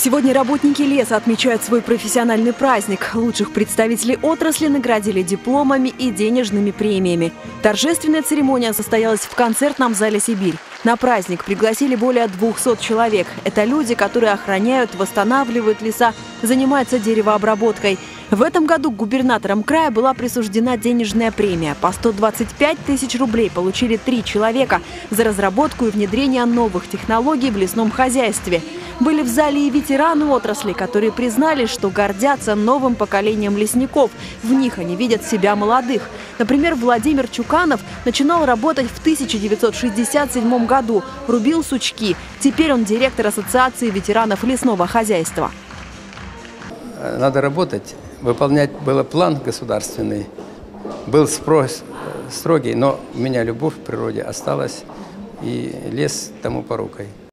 Сегодня работники леса отмечают свой профессиональный праздник. Лучших представителей отрасли наградили дипломами и денежными премиями. Торжественная церемония состоялась в концертном зале «Сибирь». На праздник пригласили более 200 человек. Это люди, которые охраняют, восстанавливают леса, занимаются деревообработкой. В этом году губернатором края была присуждена денежная премия. По 125 тысяч рублей получили три человека за разработку и внедрение новых технологий в лесном хозяйстве. Были в зале и ветераны отрасли, которые признали, что гордятся новым поколением лесников. В них они видят себя молодых. Например, Владимир Чуканов начинал работать в 1967 году, рубил сучки. Теперь он директор Ассоциации ветеранов лесного хозяйства. Надо работать, выполнять был план государственный, был спрос строгий, но у меня любовь к природе осталась, и лес тому порукой.